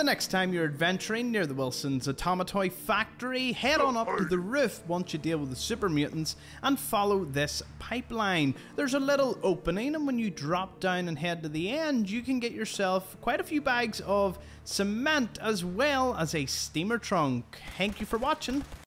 The next time you're adventuring near the Wilson's Atomatoy factory, head on up to the roof once you deal with the super mutants and follow this pipeline. There's a little opening, and when you drop down and head to the end, you can get yourself quite a few bags of cement as well as a steamer trunk. Thank you for watching.